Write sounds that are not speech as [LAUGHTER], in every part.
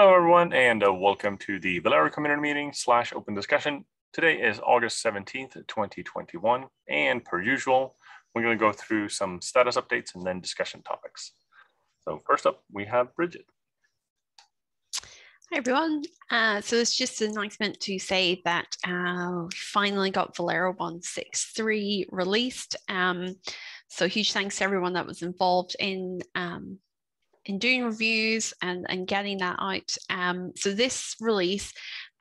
Hello, everyone, and uh, welcome to the Velero Community Meeting slash open discussion. Today is August 17th, 2021, and per usual, we're going to go through some status updates and then discussion topics. So first up, we have Bridget. Hi everyone. Uh, so it's just an announcement to say that uh, we finally got Velero 163 released. Um, so huge thanks to everyone that was involved in um, in doing reviews and, and getting that out. Um, so this release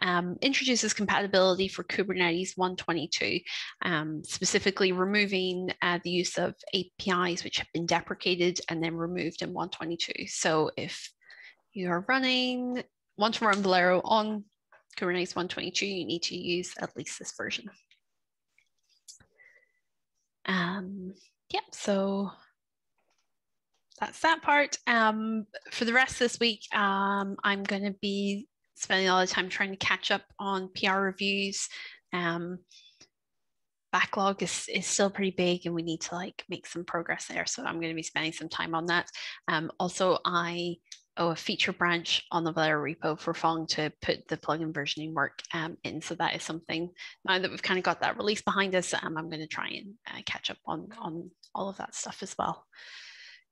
um, introduces compatibility for Kubernetes 122, um, specifically removing uh, the use of APIs which have been deprecated and then removed in 122. So if you are running, want to run Velero on Kubernetes 122, you need to use at least this version. Um, yeah, so that's that part. Um, for the rest of this week, um, I'm going to be spending a lot of time trying to catch up on PR reviews. Um, backlog is, is still pretty big and we need to like make some progress there. So I'm going to be spending some time on that. Um, also, I owe a feature branch on the Velero repo for Fong to put the plugin versioning work um, in. So that is something now that we've kind of got that release behind us, um, I'm going to try and uh, catch up on, on all of that stuff as well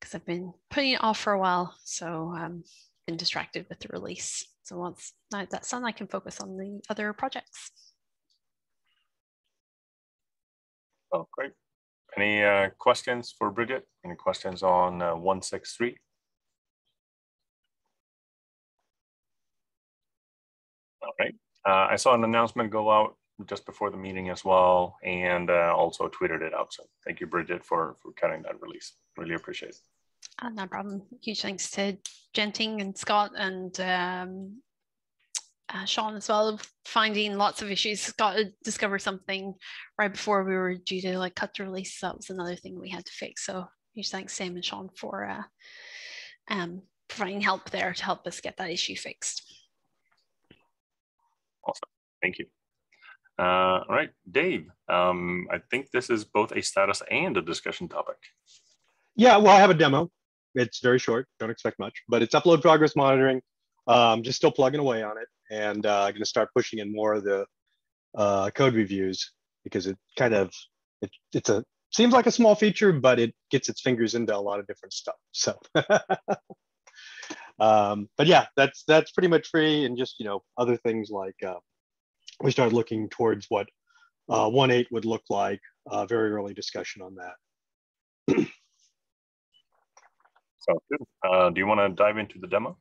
because I've been putting it off for a while. So um, been distracted with the release. So once that's done, I can focus on the other projects. Oh, great. Any uh, questions for Bridget? Any questions on uh, 163? All right. Uh, I saw an announcement go out just before the meeting as well, and uh, also tweeted it out. So thank you, Bridget, for for cutting that release. Really appreciate it. Uh, no problem. Huge thanks to Genting and Scott and um, uh, Sean as well, finding lots of issues. Scott discovered something right before we were due to like cut the release. So that was another thing we had to fix. So huge thanks Sam and Sean for uh, um, providing help there to help us get that issue fixed. Awesome. Thank you. Uh, all right, Dave, um, I think this is both a status and a discussion topic. Yeah, well, I have a demo. It's very short, don't expect much, but it's upload progress monitoring. Um, just still plugging away on it and uh, going to start pushing in more of the uh, code reviews because it kind of, it, it's a, seems like a small feature, but it gets its fingers into a lot of different stuff. So, [LAUGHS] um, but yeah, that's, that's pretty much free and just, you know, other things like uh, we started looking towards what uh, 1.8 would look like, uh, very early discussion on that. [CLEARS THROAT] Sounds good. Uh, do you want to dive into the demo?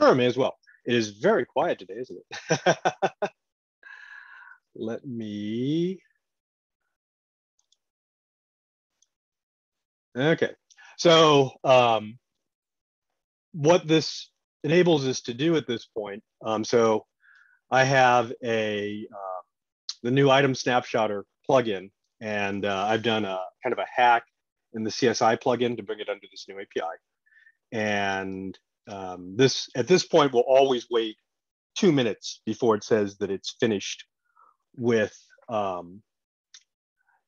Sure, may as well. It is very quiet today, isn't it? [LAUGHS] Let me. Okay, so um, what this enables us to do at this point, um, so I have a uh, the new item snapshotter plugin, and uh, I've done a kind of a hack in the CSI plugin to bring it under this new API. And um, this at this point will always wait two minutes before it says that it's finished with um,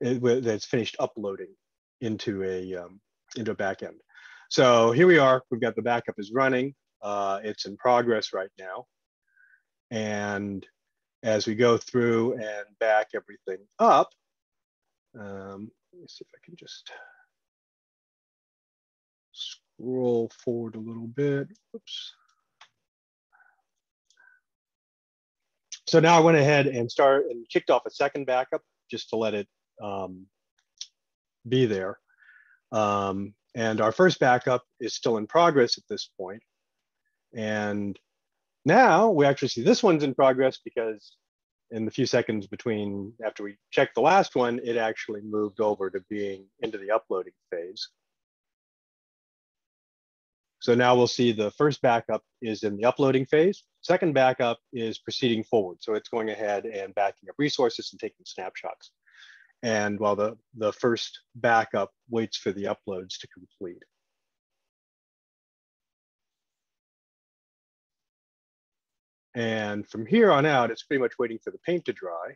it, that it's finished uploading into a um, into a backend. So here we are. We've got the backup is running. Uh, it's in progress right now. And as we go through and back everything up, um, let me see if I can just scroll forward a little bit. Oops. So now I went ahead and start and kicked off a second backup just to let it um, be there. Um, and our first backup is still in progress at this point. And now we actually see this one's in progress because in the few seconds between after we checked the last one, it actually moved over to being into the uploading phase. So now we'll see the first backup is in the uploading phase. Second backup is proceeding forward. So it's going ahead and backing up resources and taking snapshots. And while the, the first backup waits for the uploads to complete. And from here on out, it's pretty much waiting for the paint to dry.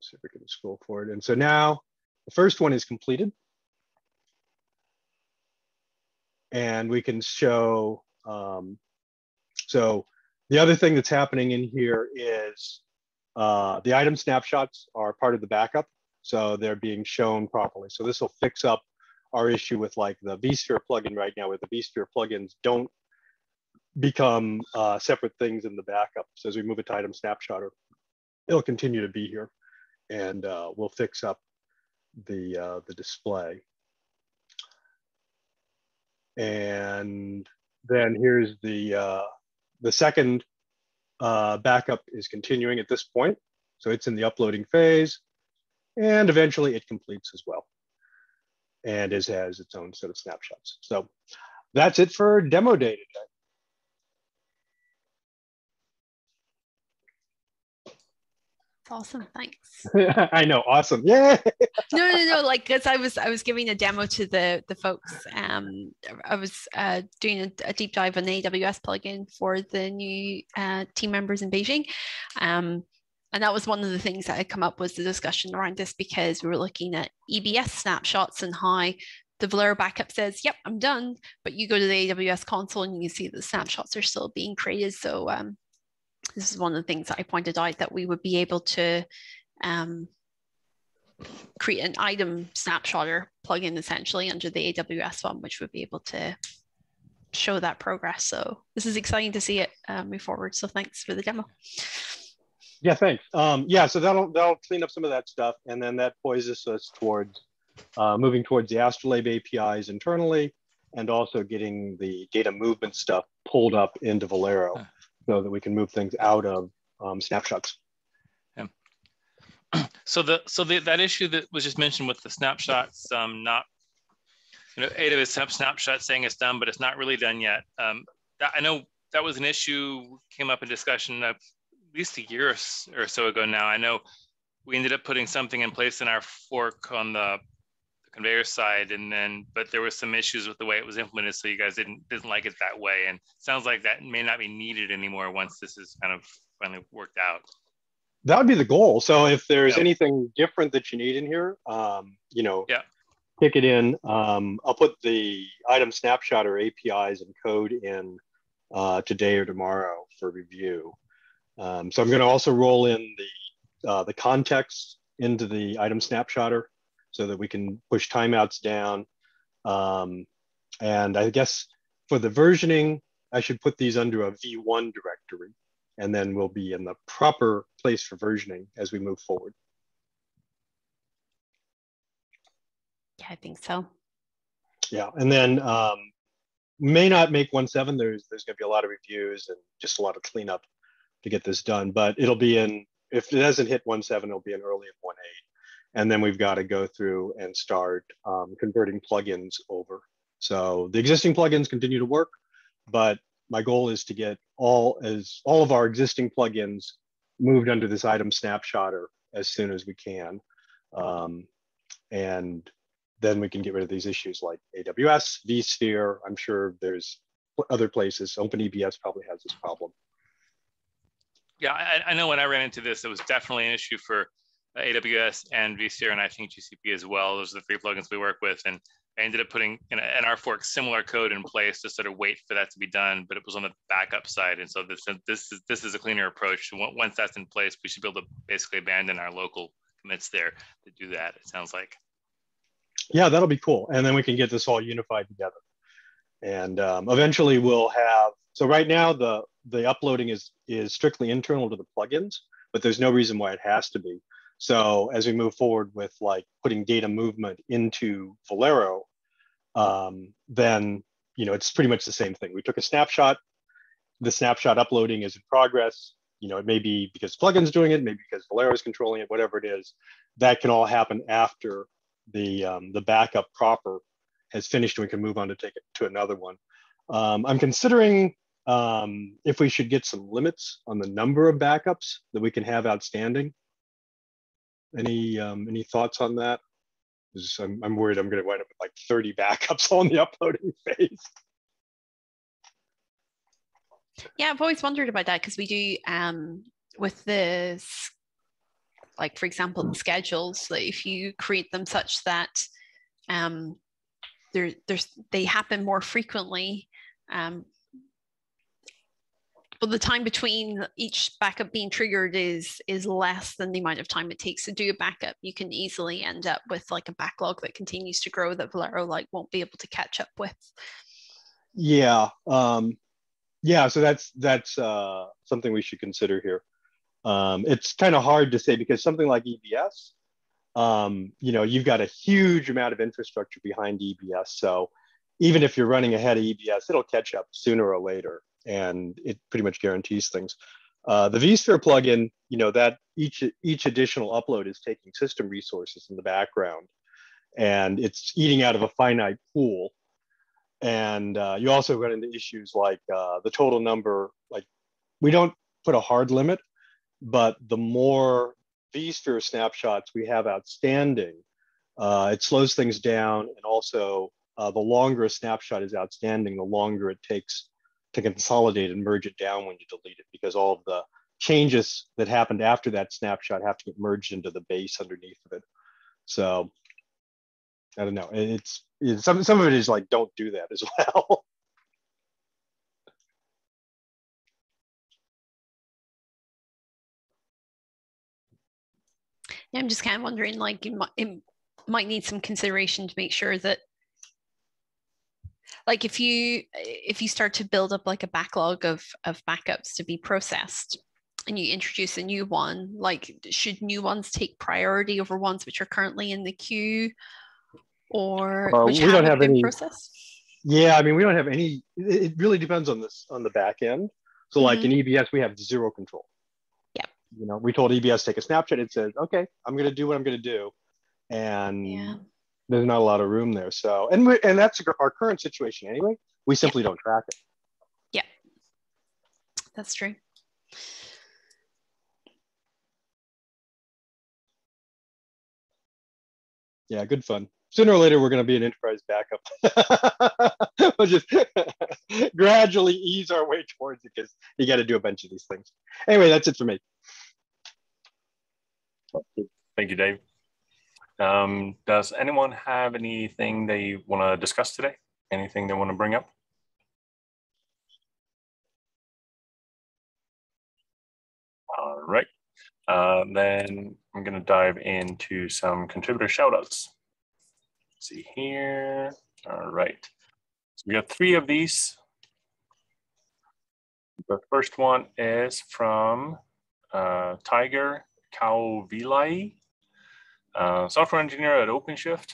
See if we can scroll forward. And so now the first one is completed and we can show Um, so the other thing that's happening in here is uh, the item snapshots are part of the backup. So they're being shown properly. So this will fix up our issue with like the vSphere plugin right now where the vSphere plugins don't become uh, separate things in the backup. So as we move it to item snapshotter, it'll continue to be here and uh, we'll fix up the, uh, the display. And then here's the, uh, the second uh, backup is continuing at this point. So it's in the uploading phase and eventually it completes as well. And it has its own set of snapshots. So that's it for demo day today. Awesome thanks [LAUGHS] i know awesome yeah no no no like because i was i was giving a demo to the the folks um i was uh doing a, a deep dive on the aws plugin for the new uh, team members in beijing um and that was one of the things that had come up was the discussion around this because we were looking at ebs snapshots and how the Velero backup says, yep, I'm done. But you go to the AWS console and you see the snapshots are still being created. So um, this is one of the things that I pointed out that we would be able to um, create an item snapshotter plugin essentially under the AWS one, which would be able to show that progress. So this is exciting to see it uh, move forward. So thanks for the demo. Yeah, thanks. Um, yeah, so that'll that'll clean up some of that stuff, and then that poises us towards uh, moving towards the Astrolabe APIs internally, and also getting the data movement stuff pulled up into Velero so that we can move things out of um, snapshots. Yeah. [CLEARS THROAT] So the so the, that issue that was just mentioned with the snapshots, um, not you know, AWS snapshot saying it's done, but it's not really done yet. Um, that, I know that was an issue came up in discussion at least a year or so ago now. I know we ended up putting something in place in our fork on the Konveyor side and then but there was some issues with the way it was implemented so you guys didn't didn't like it that way and sounds like that may not be needed anymore once this is kind of finally worked out. That would be the goal. So if there's yep. anything different that you need in here um, you know yeah. kick it in. Um, i'll put the item snapshotter apis and code in uh, today or tomorrow for review. Um, so i'm going to also roll in the uh, the context into the item snapshotter so that we can push timeouts down. Um, and I guess for the versioning, I should put these under a V1 directory, and then we'll be in the proper place for versioning as we move forward. Yeah, I think so. Yeah, and then um, may not make 1.7. There's there's going to be a lot of reviews and just a lot of cleanup to get this done, but it'll be in, if it doesn't hit 1.7, it'll be in early in 1.8 and then we've got to go through and start um, converting plugins over. So the existing plugins continue to work, but my goal is to get all as all of our existing plugins moved under this item snapshotter as soon as we can. Um, and then we can get rid of these issues like AWS, vSphere. I'm sure there's other places. OpenEBS probably has this problem. Yeah, I, I know when I ran into this, it was definitely an issue for AWS and vSphere, and I think GCP as well. Those are the three plugins we work with. And I ended up putting in, in our fork similar code in place to sort of wait for that to be done, but it was on the backup side. And so this, this, is, this is a cleaner approach. Once that's in place, we should be able to basically abandon our local commits there to do that, it sounds like. Yeah, that'll be cool. And then we can get this all unified together. And um, eventually we'll have, so right now the, the uploading is, is strictly internal to the plugins, but there's no reason why it has to be. So as we move forward with like putting data movement into Velero, um, then you know it's pretty much the same thing. We took a snapshot. The snapshot uploading is in progress. You know, it may be because plugin's doing it, maybe because Velero is controlling it, whatever it is. That can all happen after the um, the backup proper has finished, and we can move on to take it to another one. Um, I'm considering um, if we should get some limits on the number of backups that we can have outstanding. Any um, any thoughts on that? I'm, I'm worried I'm going to wind up with like 30 backups [LAUGHS] on the uploading phase. Yeah, I've always wondered about that because we do um, with the like for example the schedules that if you create them such that um, there, there's they happen more frequently um, but the time between each backup being triggered is is less than the amount of time it takes to do a backup. You can easily end up with like a backlog that continues to grow that Velero like won't be able to catch up with. Yeah, um, yeah. So that's that's uh, something we should consider here. Um, it's kind of hard to say because something like EBS, um, you know, you've got a huge amount of infrastructure behind EBS. So even if you're running ahead of EBS, it'll catch up sooner or later, and it pretty much guarantees things. Uh, the vSphere plugin, you know, that each each additional upload is taking system resources in the background, and it's eating out of a finite pool. And uh, you also run into issues like uh, the total number. Like, we don't put a hard limit, but the more vSphere snapshots we have outstanding, uh, it slows things down and also uh, the longer a snapshot is outstanding, the longer it takes to consolidate and merge it down when you delete it because all of the changes that happened after that snapshot have to get merged into the base underneath of it. So I don't know. It's, it's some some of it is like don't do that as [LAUGHS] well. Yeah, I'm just kind of wondering, like, might, it might need some consideration to make sure that like if you if you start to build up like a backlog of of backups to be processed and you introduce a new one like should new ones take priority over ones which are currently in the queue or Uh, which we don't haven't been any- processed Yeah, I mean, we don't have any, it really depends on this, on the back end. So like in EBS, we have zero control. yeah You know, we told EBS take a snapshot, it says, okay, I'm gonna do what I'm gonna do. And yeah there's not a lot of room there. So, and we, and that's our current situation anyway. We simply don't track it. Yeah, that's true Yeah, good fun. Sooner or later, we're going to be an enterprise backup. [LAUGHS] we'll just [LAUGHS] gradually ease our way towards it because you got to do a bunch of these things. Anyway, that's it for me. Thank you, Dave. Um, does anyone have anything they want to discuss today? Anything they want to bring up? All right. Uh, then I'm going to dive into some contributor shoutouts. See here. All right. So we got three of these. The first one is from uh, Tiger Kaovilai, uh, software engineer at OpenShift,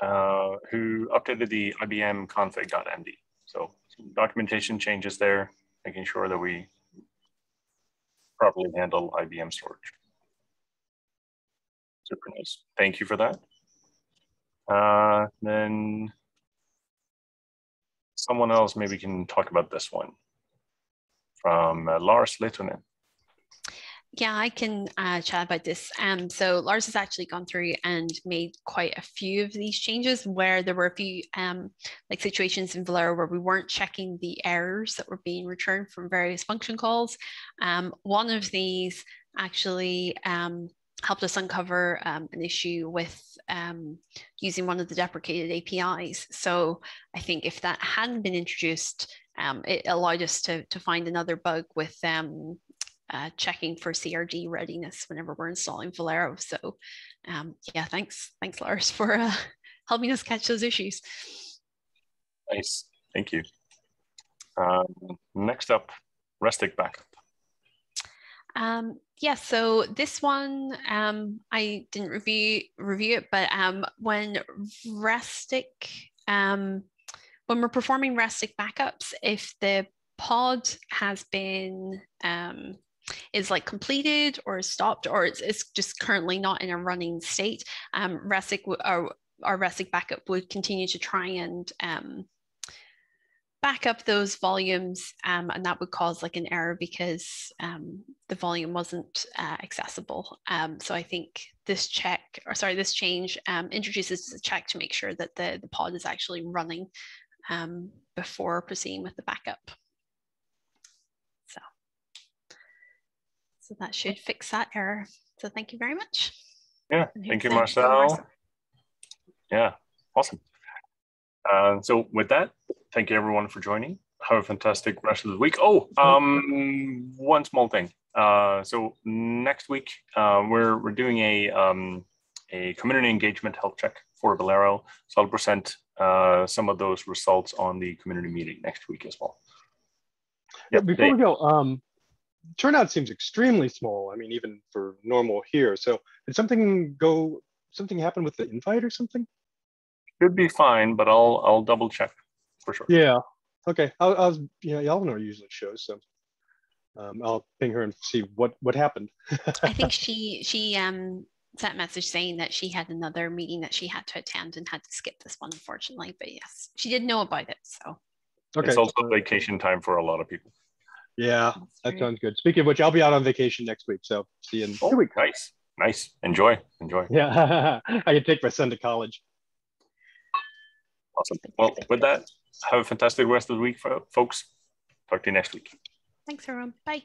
uh, who updated the IBM config.md. So documentation changes there, making sure that we properly handle IBM storage. Super nice. Thank you for that. Uh, then someone else maybe can talk about this one from uh, Lars Lehtonen. Yeah, I can uh, chat about this. Um, so Lars has actually gone through and made quite a few of these changes where there were a few um, like situations in Velero where we weren't checking the errors that were being returned from various function calls. Um, one of these actually um, helped us uncover um, an issue with um, using one of the deprecated APIs. So I think if that hadn't been introduced, um, it allowed us to, to find another bug with um, uh, checking for CRD readiness whenever we're installing Velero. So um, yeah, thanks, thanks Lars [LAUGHS] for uh, helping us catch those issues. Nice, thank you. Um, next up, Restic backup. Um, yeah, so this one um, I didn't review review it, but um, when Restic, um, when we're performing Restic backups, if the pod has been um, is like completed or stopped or it's, it's just currently not in a running state, um, Restic or our Restic backup would continue to try and um, back up those volumes um, and that would cause like an error because um, the volume wasn't uh, accessible. Um, so I think this check, or sorry, this change um, introduces a check to make sure that the, the pod is actually running um, before proceeding with the backup. So, so that should fix that error. So thank you very much. Yeah, thank you, here's Marcel. Yeah, awesome. Uh, so with that, thank you everyone for joining. have a fantastic rest of the week. Oh, um, one small thing. Uh, so next week uh, we're we're doing a um, a community engagement health check for Velero. So I'll present uh, some of those results on the community meeting next week as well. Yeah, before we go, um, turnout seems extremely small. I mean, even for normal here. So did something go? Something happen with the invite or something? Should be fine, but I'll I'll double check for sure. Yeah. Okay. I, I was. Yeah, Eleanor usually shows, so um, I'll ping her and see what what happened. I think [LAUGHS] she she um sent message saying that she had another meeting that she had to attend and had to skip this one, unfortunately. But yes, she did know about it. So okay. It's also vacation time for a lot of people. Yeah, that's that true. sounds good. Speaking of which, I'll be out on vacation next week, so see you in Oh, two weeks. nice, nice. Enjoy, enjoy. [LAUGHS] Yeah, I can take my son to college. Awesome. Well, with that, have a fantastic rest of the week, folks. Talk to you next week. Thanks, everyone. Bye.